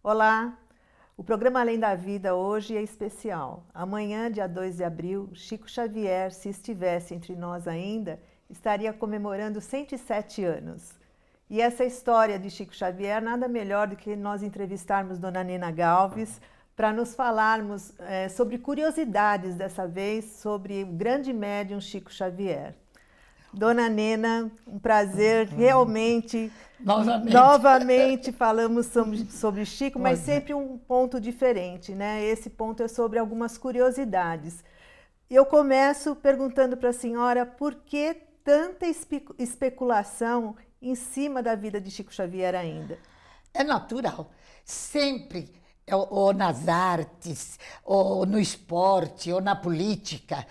Olá! O programa Além da Vida hoje é especial. Amanhã, dia 2 de abril, Chico Xavier, se estivesse entre nós ainda, estaria comemorando 107 anos. E essa história de Chico Xavier, nada melhor do que nós entrevistarmos Dona Nena Galves para nos falarmos é, sobre curiosidades dessa vez sobre o grande médium Chico Xavier. Dona Nena, um prazer realmente. Novamente. Novamente falamos sobre, sobre Chico, mas sempre um ponto diferente, né? Esse ponto é sobre algumas curiosidades. Eu começo perguntando para a senhora por que tanta espe especulação em cima da vida de Chico Xavier ainda? É natural. Sempre ou nas artes, ou no esporte, ou na política,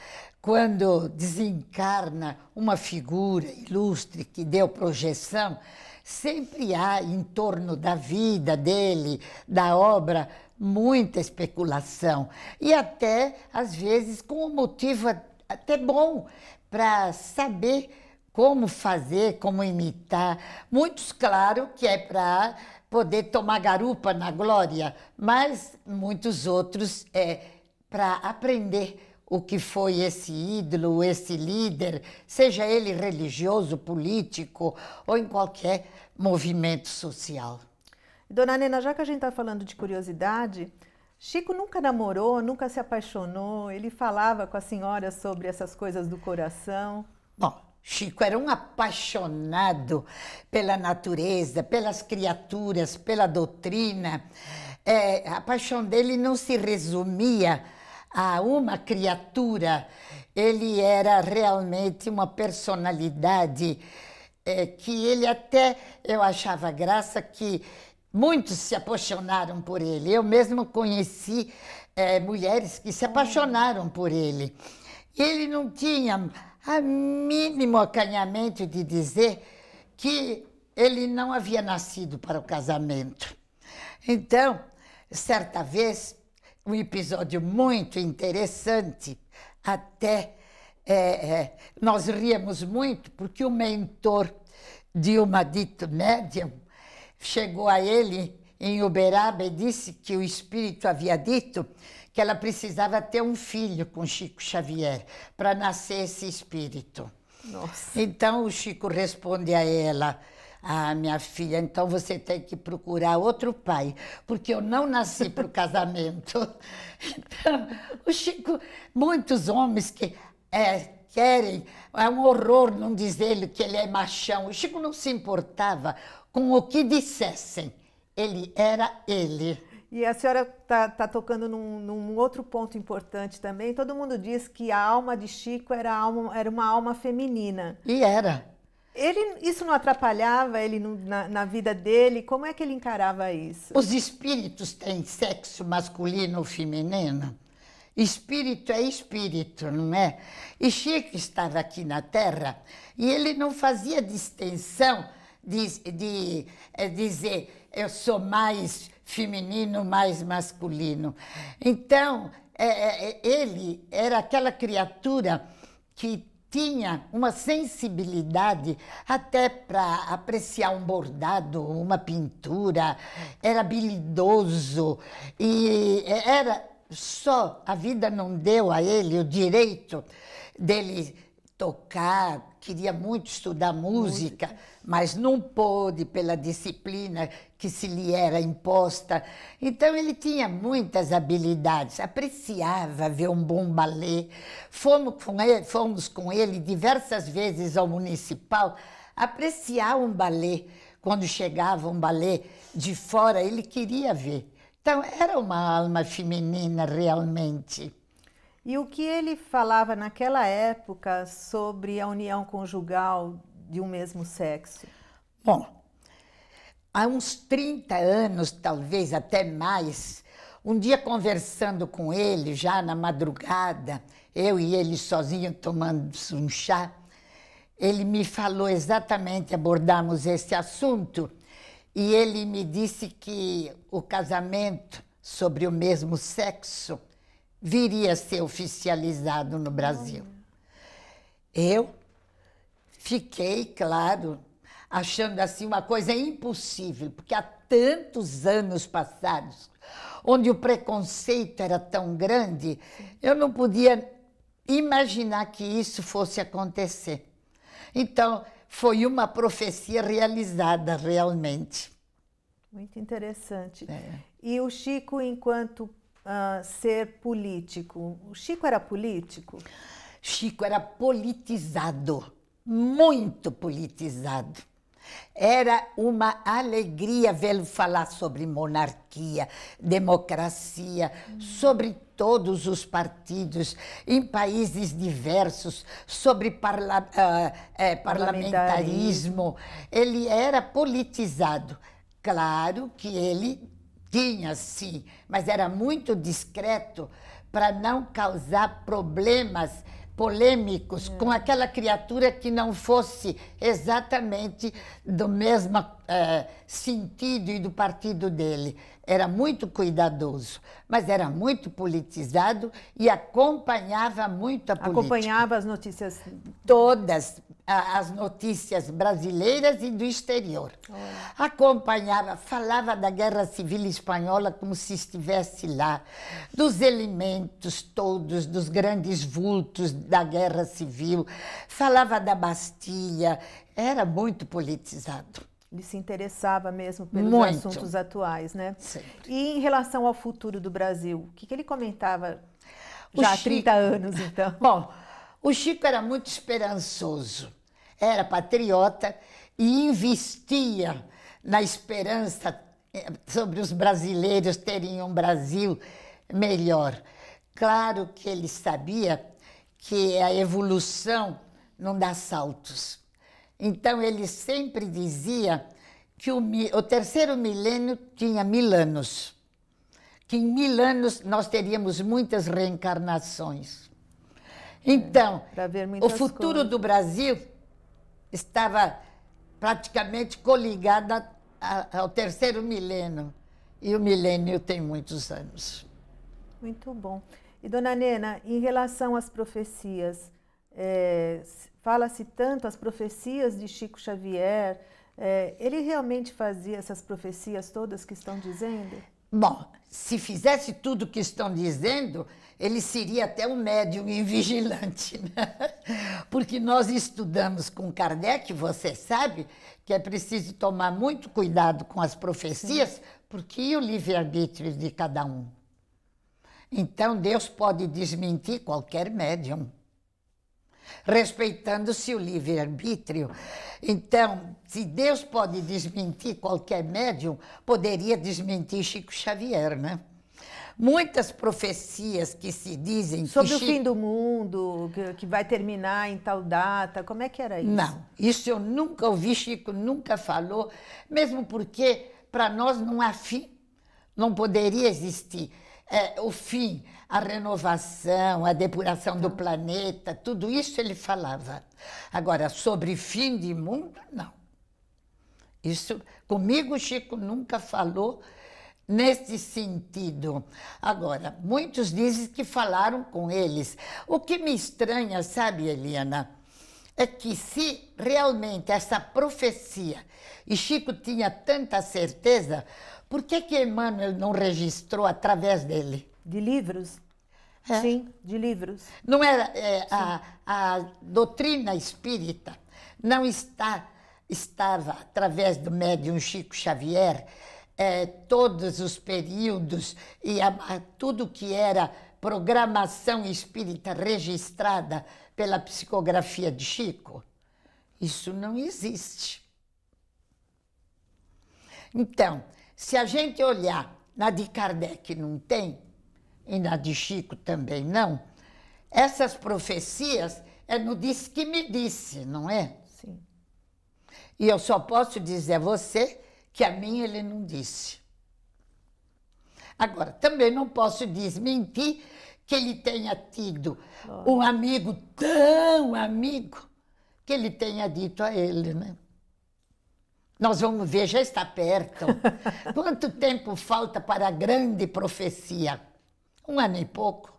quando desencarna uma figura ilustre que deu projeção, sempre há em torno da vida dele, da obra, muita especulação. E até, às vezes, com um motivo até bom para saber como fazer, como imitar. Muitos, claro, que é para poder tomar garupa na glória, mas muitos outros é para aprender o que foi esse ídolo, esse líder, seja ele religioso, político ou em qualquer movimento social. Dona Nena, já que a gente está falando de curiosidade, Chico nunca namorou, nunca se apaixonou, ele falava com a senhora sobre essas coisas do coração. Bom, Chico era um apaixonado pela natureza, pelas criaturas, pela doutrina. É, a paixão dele não se resumia a uma criatura, ele era realmente uma personalidade é, que ele até, eu achava graça que muitos se apaixonaram por ele. Eu mesmo conheci é, mulheres que se apaixonaram por ele. Ele não tinha a mínimo acanhamento de dizer que ele não havia nascido para o casamento. Então, certa vez, um episódio muito interessante, até é, é, nós ríamos muito, porque o mentor de uma dito médium chegou a ele em Uberaba e disse que o espírito havia dito que ela precisava ter um filho com Chico Xavier para nascer esse espírito. Nossa. Então o Chico responde a ela: Ah, minha filha, então você tem que procurar outro pai, porque eu não nasci para o casamento. Então, o Chico, muitos homens que é, querem, é um horror não dizer que ele é machão. O Chico não se importava com o que dissessem, ele era ele. E a senhora está tá tocando num, num, outro ponto importante também. Todo mundo diz que a alma de Chico era, alma, era uma alma feminina. E era. Ele, isso não atrapalhava ele no, na, na, vida dele? Como é que ele encarava isso? Os espíritos têm sexo masculino ou feminino? Espírito é espírito, não é? E Chico estava aqui na Terra e ele não fazia distinção de, de, eh, dizer eu sou mais feminino mais masculino. Então, é, é, é, ele era aquela criatura que tinha uma sensibilidade até para apreciar um bordado, uma pintura, era habilidoso e era só a vida não deu a ele o direito dele tocar, queria muito estudar música, música, mas não pôde pela disciplina que se lhe era imposta. Então ele tinha muitas habilidades, apreciava ver um bom balé. Fomos com ele, fomos com ele diversas vezes ao municipal apreciar um balé. Quando chegava um balé de fora, ele queria ver. Então era uma alma feminina realmente. E o que ele falava naquela época sobre a união conjugal de um mesmo sexo? Bom, há uns 30 anos, talvez até mais, um dia conversando com ele, já na madrugada, eu e ele sozinho tomando um chá, ele me falou exatamente, abordamos esse assunto, e ele me disse que o casamento sobre o mesmo sexo viria a ser oficializado no Brasil. Eu fiquei, claro, achando assim uma coisa impossível, porque há tantos anos passados, onde o preconceito era tão grande, eu não podia imaginar que isso fosse acontecer. Então, foi uma profecia realizada realmente. Muito interessante. É. E o Chico, enquanto uh, ser político, o Chico era político? Chico era politizado, muito politizado. Era uma alegria vê-lo falar sobre monarquia, democracia, hum. sobre todos os partidos, em países diversos, sobre parla uh, é, parlamentarismo. Ele era politizado. Claro que ele tinha, sim, mas era muito discreto para não causar problemas polêmicos é. com aquela criatura que não fosse exatamente do mesmo é, sentido e do partido dele. Era muito cuidadoso, mas era muito politizado e acompanhava muito a política. Acompanhava as notícias? Todas as notícias brasileiras e do exterior. Olha. Acompanhava, falava da Guerra Civil Espanhola como se estivesse lá, dos elementos todos, dos grandes vultos da Guerra Civil, falava da Bastilha, era muito politizado. Ele se interessava mesmo pelos Muito. assuntos atuais, né? Sempre. E em relação ao futuro do Brasil, o que, que ele comentava já há 30 anos, então? Bom, o Chico era muito esperançoso, era patriota e investia na esperança eh, sobre os brasileiros terem um Brasil melhor. Claro que ele sabia que a evolução não dá saltos então ele sempre dizia que o, o terceiro milênio tinha mil anos, que em mil anos nós teríamos muitas reencarnações. Então, é, o futuro coisas. do Brasil estava praticamente coligado ao terceiro milênio. E o milênio tem muitos anos. Muito bom. E, dona Nena, em relação às profecias, é, Fala-se tanto as profecias de Chico Xavier. É, ele realmente fazia essas profecias todas que estão dizendo? Bom, se fizesse tudo o que estão dizendo, ele seria até um médium invigilante, né? Porque nós estudamos com Kardec, você sabe, que é preciso tomar muito cuidado com as profecias, Sim. porque o livre-arbítrio de cada um. Então, Deus pode desmentir qualquer médium respeitando-se o livre-arbítrio. Então, se Deus pode desmentir qualquer médium, poderia desmentir Chico Xavier, né? Muitas profecias que se dizem sobre o Chico... fim do mundo, que, vai terminar em tal data, como é que era isso? Não, isso eu nunca ouvi, Chico nunca falou, mesmo porque para nós não há fim, não poderia existir é, o fim, a renovação, a depuração do planeta, tudo isso ele falava. Agora, sobre fim de mundo, não. Isso, comigo, Chico nunca falou nesse sentido. Agora, muitos dizem que falaram com eles. O que me estranha, sabe, Eliana, é que se realmente essa profecia, e Chico tinha tanta certeza, por que, que Emmanuel não registrou através dele? De livros? É. Sim, de livros. Não era é, a, a doutrina espírita não está estava através do médium Chico Xavier é, todos os períodos e a, a, tudo que era programação espírita registrada pela psicografia de Chico. Isso não existe. Então, se a gente olhar na de Kardec não tem, e na de Chico também não, essas profecias é no disse que me disse, não é? Sim. E eu só posso dizer a você que a mim ele não disse. Agora, também não posso desmentir que ele tenha tido oh. um amigo tão amigo que ele tenha dito a ele, né? Nós vamos ver, já está perto. Quanto tempo falta para a grande profecia? Um ano e pouco.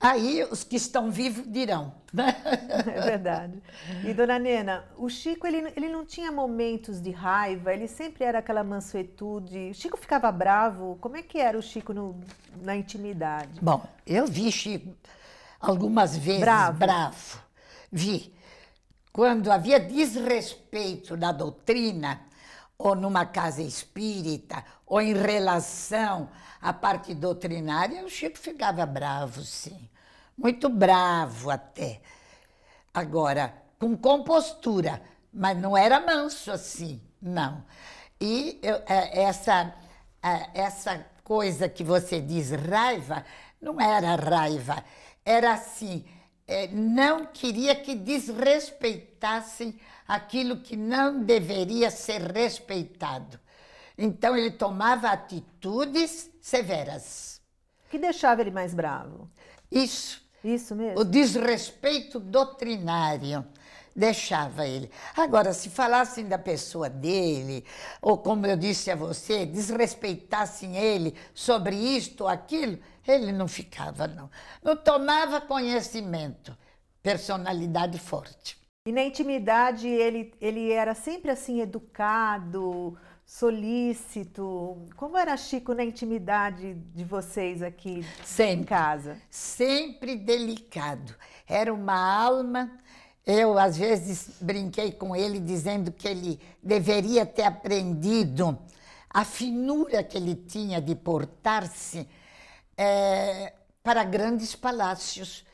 Aí os que estão vivos dirão. né? É verdade. E dona Nena, o Chico ele, ele não tinha momentos de raiva, ele sempre era aquela mansuetude. O Chico ficava bravo. Como é que era o Chico no- na intimidade? Bom, eu vi Chico algumas vezes Bravo. bravo. Vi. Quando havia desrespeito da doutrina, ou numa casa espírita, ou em relação à parte doutrinária, o Chico ficava bravo, sim. Muito bravo até. Agora, com compostura, mas não era manso assim, não. E eu- é, essa, é, essa coisa que você diz, raiva, não era raiva, era assim, é, não queria que desrespeitassem aquilo que não deveria ser respeitado. Então ele tomava atitudes severas. Que deixava ele mais bravo? Isso. Isso mesmo? O desrespeito doutrinário deixava ele. Agora, se falassem da pessoa dele, ou como eu disse a você, desrespeitassem ele sobre isto ou aquilo, ele não ficava, não. Não tomava conhecimento. Personalidade forte. E na intimidade ele, ele era sempre assim educado, solícito. Como era Chico na intimidade de vocês aqui em Sempre. casa? sempre delicado. Era uma alma. Eu, às vezes, brinquei com ele dizendo que ele deveria ter aprendido a finura que ele tinha de portar-se eh, para grandes palácios.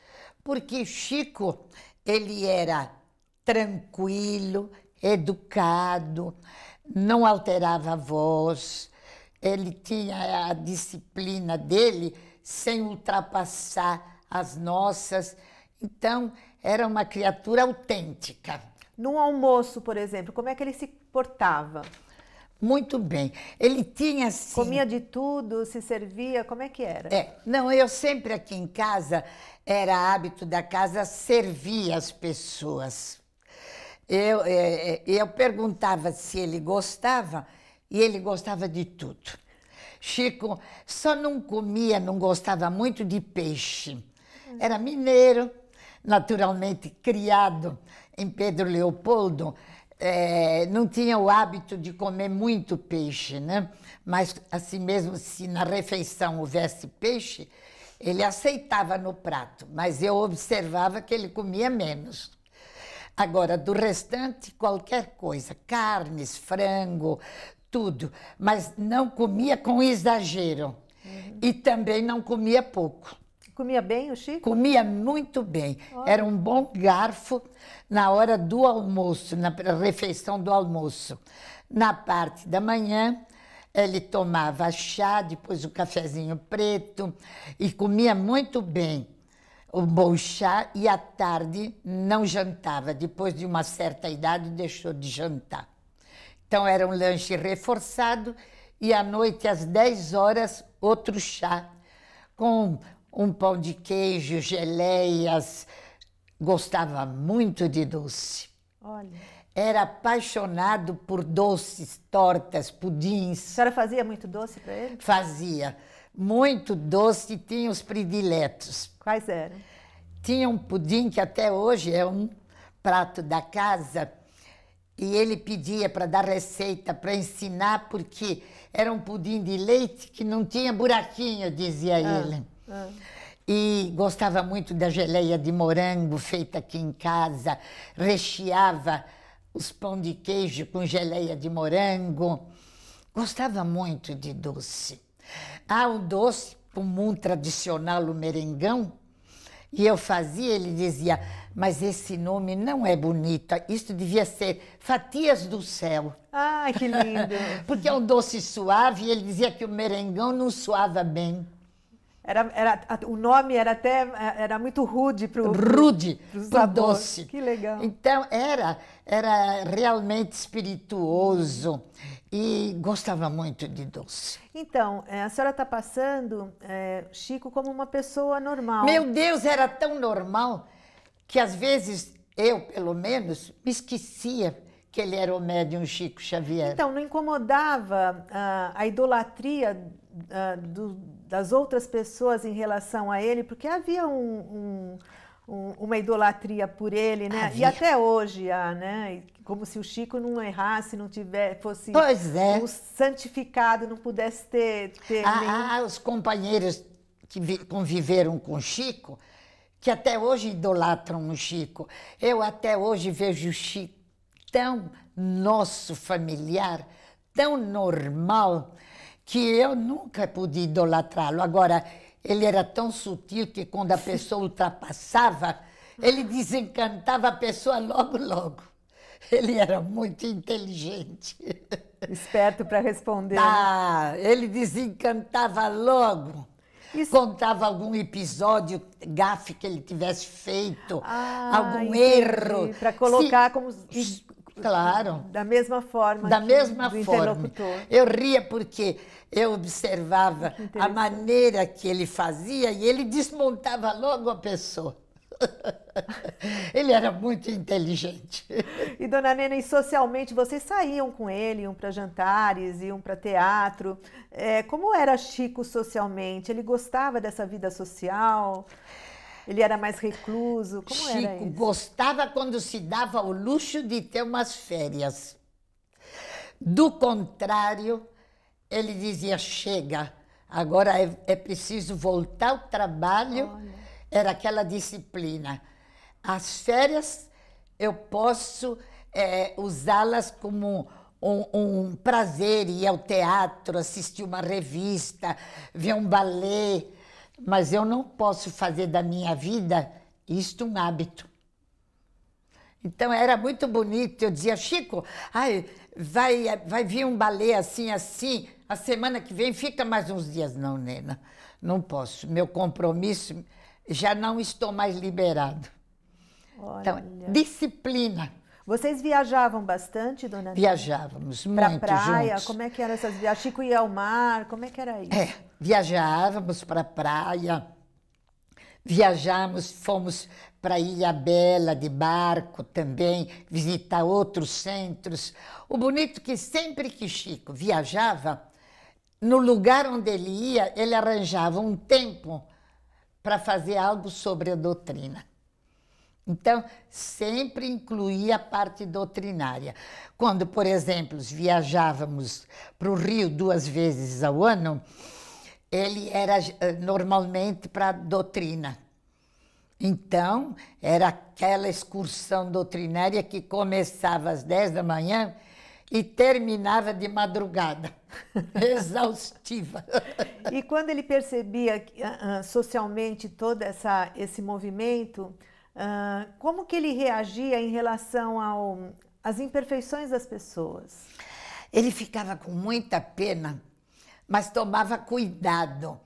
Porque Chico, ele era tranquilo, educado, não alterava a voz, ele tinha a disciplina dele sem ultrapassar as nossas. Então, era uma criatura autêntica. Num almoço, por exemplo, como é que ele se portava? Muito bem. Ele tinha assim. Comia de tudo, se servia, como é que era? É, não, eu sempre aqui em casa, era hábito da casa servir as pessoas. Eu, é, é, eu perguntava se ele gostava e ele gostava de tudo. Chico só não comia, não gostava muito de peixe. Era mineiro, naturalmente criado em Pedro Leopoldo, eh, não tinha o hábito de comer muito peixe, né? Mas assim mesmo, se na refeição houvesse peixe, ele aceitava no prato, mas eu observava que ele comia menos. Agora, do restante, qualquer coisa, carnes, frango, tudo, mas não comia com exagero. E também não comia pouco. Comia bem o Chico? Comia muito bem. Era um bom garfo na hora do almoço, na refeição do almoço. Na parte da manhã, ele tomava chá, depois o cafezinho preto e comia muito bem o bom chá e à tarde não jantava. Depois de uma certa idade, deixou de jantar. Então era um lanche reforçado e à noite, às 10 horas, outro chá com um pão de queijo, geleias. Gostava muito de doce. Olha. Era apaixonado por doces, tortas, A pudins. senhora fazia muito doce para ele? Fazia muito doce tinha os prediletos. Quais eram? Tinha um pudim que até hoje é um prato da casa e ele pedia para dar receita, para ensinar, porque era um pudim de leite que não tinha buraquinho, dizia ele. ah. E gostava muito da geleia de morango feita aqui em casa, recheava os pão de queijo com geleia de morango. Gostava muito de doce. Ah, um doce comum tradicional, o merengão, e eu fazia, ele dizia, mas esse nome não é bonito, isso devia ser fatias do céu. Ai, que lindo! Porque é um doce suave, e ele dizia que o merengão não suava bem. Era, era, o nome era até era muito rude para o Rude sabor. doce. Que legal. Então era, era realmente espirituoso e gostava muito de doce. Então, eh, a senhora está passando eh, Chico como uma pessoa normal. Meu Deus, era tão normal que às vezes eu, pelo menos, me esquecia que ele era o médium Chico Xavier. Então, não incomodava uh, a idolatria uh, do, das outras pessoas em relação a ele, porque havia um, um, um, uma idolatria por ele, né? Havia. E até hoje há, né? Como se o Chico não errasse, não tivesse, fosse é. um santificado, não pudesse ter. ter ah, nenhum... ah, os companheiros que conviveram com o Chico, que até hoje idolatram o Chico. Eu até hoje vejo o Chico tão nosso familiar, tão normal, que eu nunca pude idolatrá-lo. Agora, ele era tão sutil que quando a pessoa ultrapassava, ele desencantava a pessoa logo, logo. Ele era muito inteligente. Esperto para responder. Ah, né? ele desencantava logo. Isso... Contava algum episódio, gafe que ele tivesse feito, ah, algum entendi. erro. Para colocar Se... como Claro. Da mesma forma. Da mesma forma. Eu ria porque eu observava a maneira que ele fazia e ele desmontava logo a pessoa. ele era muito inteligente. E dona Nena, e socialmente vocês saíam com ele, iam para jantares, iam para teatro. É, como era Chico socialmente? Ele gostava dessa vida social? Ele era mais recluso? Como Chico era isso? gostava quando se dava o luxo de ter umas férias. Do contrário, ele dizia: chega, agora é, é preciso voltar ao trabalho. Olha. Era aquela disciplina. As férias eu posso é, usá-las como um, um, prazer, ir ao teatro, assistir uma revista, ver um balé, mas eu não posso fazer da minha vida isto um hábito. Então era muito bonito. Eu dizia, Chico, ai, vai, vai vir um balé assim, assim, a semana que vem fica mais uns dias. Não, Nena, não posso. Meu compromisso, já não estou mais liberado. Olha. Então, disciplina. Vocês viajavam bastante, dona Nina? Viajávamos pra muito praia, juntos. como é que eram essas viagens? Chico ia ao mar, como é que era isso? É, viajávamos para a praia, viajamos, fomos para Ilha Bela de barco também, visitar outros centros. O bonito é que sempre que Chico viajava, no lugar onde ele ia, ele arranjava um tempo para fazer algo sobre a doutrina. Então, sempre incluía a parte doutrinária. Quando, por exemplo, viajávamos para o Rio duas vezes ao ano, ele era eh, normalmente para doutrina. Então, era aquela excursão doutrinária que começava às 10 da manhã e terminava de madrugada, exaustiva. E quando ele percebia uh, socialmente todo essa, esse movimento, Uh, como que ele reagia em relação às imperfeições das pessoas? Ele ficava com muita pena, mas tomava cuidado,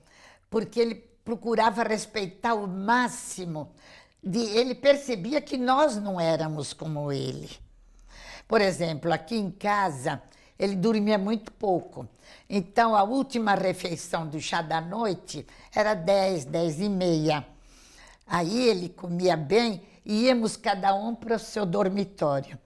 porque ele procurava respeitar o máximo. De, ele percebia que nós não éramos como ele. Por exemplo, aqui em casa, ele dormia muito pouco. Então, a última refeição do chá da noite era 10, 10 e meia. Aí ele comia bem e íamos cada um para o seu dormitório.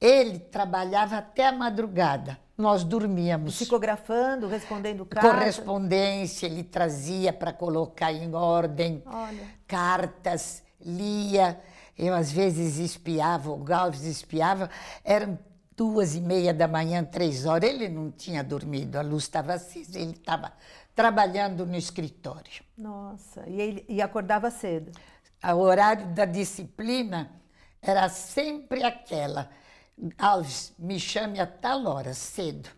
Ele trabalhava até a madrugada. Nós dormíamos. Psicografando, respondendo cartas? Correspondência, ele trazia para colocar em ordem. Olha. Cartas, lia. Eu, às vezes, espiava, o Galves espiava. Eram duas e meia da manhã, três horas. Ele não tinha dormido, a luz estava acesa, ele estava trabalhando no escritório. Nossa, e, ele, e acordava cedo? O horário da disciplina era sempre aquela. Alves, me chame a tal hora, cedo.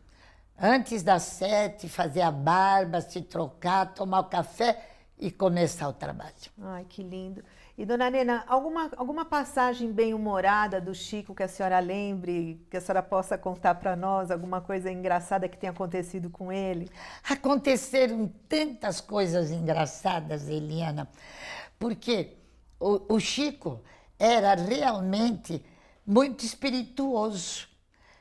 Antes das sete, fazer a barba, se trocar, tomar o café e começar o trabalho. Ai, que lindo. E, dona Nena, alguma, alguma passagem bem-humorada do Chico que a senhora lembre, que a senhora possa contar para nós, alguma coisa engraçada que tenha acontecido com ele? Aconteceram tantas coisas engraçadas, Eliana, porque o, o Chico era realmente muito espirituoso.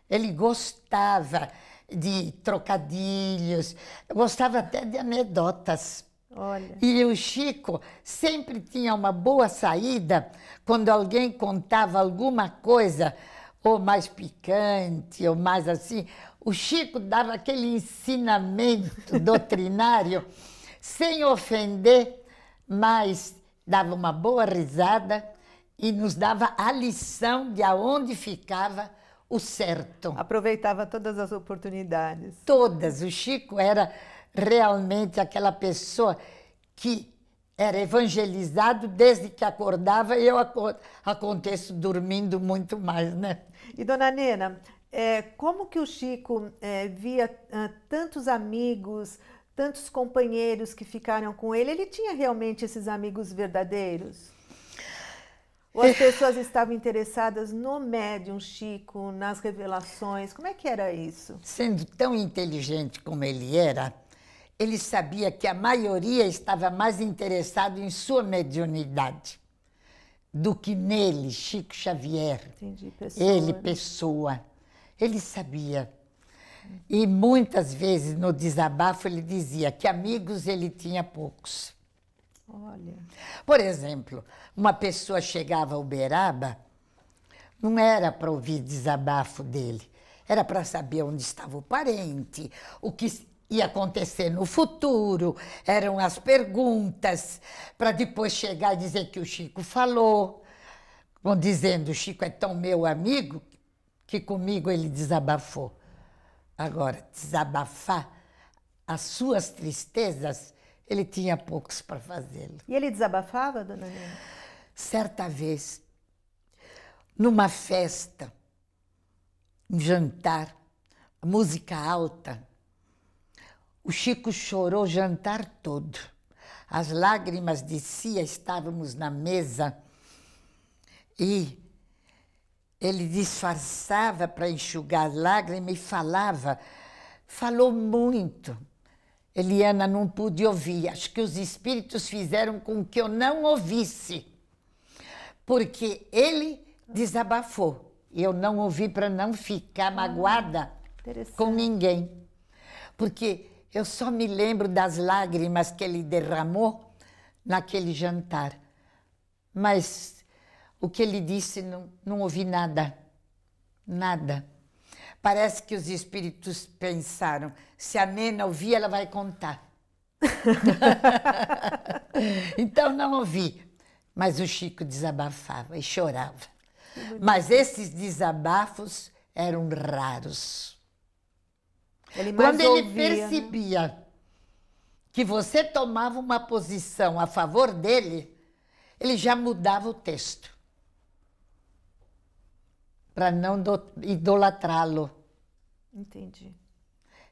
Ele gostava de trocadilhos, gostava até de anedotas. Olha. E o Chico sempre tinha uma boa saída quando alguém contava alguma coisa ou mais picante, ou mais assim. O Chico dava aquele ensinamento doutrinário, sem ofender, mas dava uma boa risada e nos dava a lição de aonde ficava o certo. Aproveitava todas as oportunidades. Todas. O Chico era realmente aquela pessoa que era evangelizado desde que acordava e eu aconteço dormindo muito mais, né? E dona Nena, é, como que o Chico é, via tantos amigos, tantos companheiros que ficaram com ele? Ele tinha realmente esses amigos verdadeiros? Ou as pessoas estavam interessadas no médium Chico, nas revelações? Como é que era isso? Sendo tão inteligente como ele era, ele sabia que a maioria estava mais interessado em sua mediunidade do que nele, Chico Xavier. Entendi, pessoa. Ele, pessoa. Ele sabia. E muitas vezes no desabafo ele dizia que amigos ele tinha poucos. Olha. Por exemplo, uma pessoa chegava a Uberaba, não era para ouvir desabafo dele, era para saber onde estava o parente, o que ia acontecer no futuro, eram as perguntas, para depois chegar e dizer que o Chico falou, vão dizendo, o Chico é tão meu amigo que comigo ele desabafou. Agora, desabafar as suas tristezas ele tinha poucos para fazê-lo. E ele desabafava, dona Nena? Certa vez, numa festa, um jantar, música alta, o Chico chorou o jantar todo. As lágrimas desciam, estávamos na mesa e ele disfarçava para enxugar a lágrima e falava, falou muito. Eliana não pude ouvir. Acho que os espíritos fizeram com que eu não ouvisse. Porque ele desabafou. E eu não ouvi para não ficar ah, magoada com ninguém. Porque eu só me lembro das lágrimas que ele derramou naquele jantar. Mas o que ele disse, não, não ouvi nada. Nada. Parece que os espíritos pensaram: se a Nena ouvir, ela vai contar. então não ouvi. Mas o Chico desabafava e chorava. Mas esses desabafos eram raros. Ele Quando ele ouvia, né? percebia né? que você tomava uma posição a favor dele, ele já mudava o texto para não idolatrá-lo. Entendi.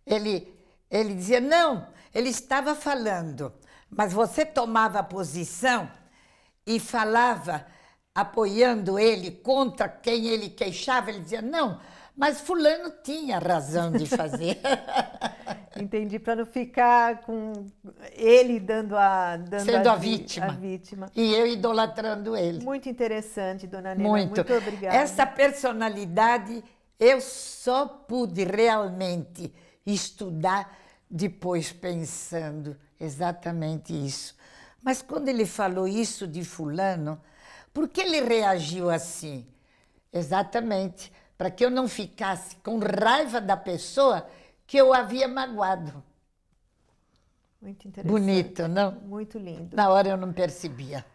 Ele, ele dizia, não, ele estava falando, mas você tomava posição e falava apoiando ele contra quem ele queixava, ele dizia, não, mas fulano tinha razão de fazer. Entendi, para não ficar com ele dando a dando sendo a, a, vítima. a, vítima. E eu idolatrando ele. Muito interessante, dona Nena. Muito. Muito obrigada. Essa personalidade eu só pude realmente estudar depois pensando exatamente isso. Mas quando ele falou isso de fulano, por que ele reagiu assim? Exatamente para que eu não ficasse com raiva da pessoa que eu havia magoado. Muito interessante. Bonito, não? Muito lindo. Na hora eu não percebia.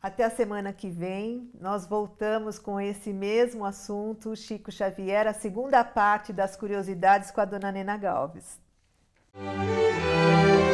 Até a semana que vem, nós voltamos com esse mesmo assunto, Chico Xavier, a segunda parte das curiosidades com a dona Nena Galves. Música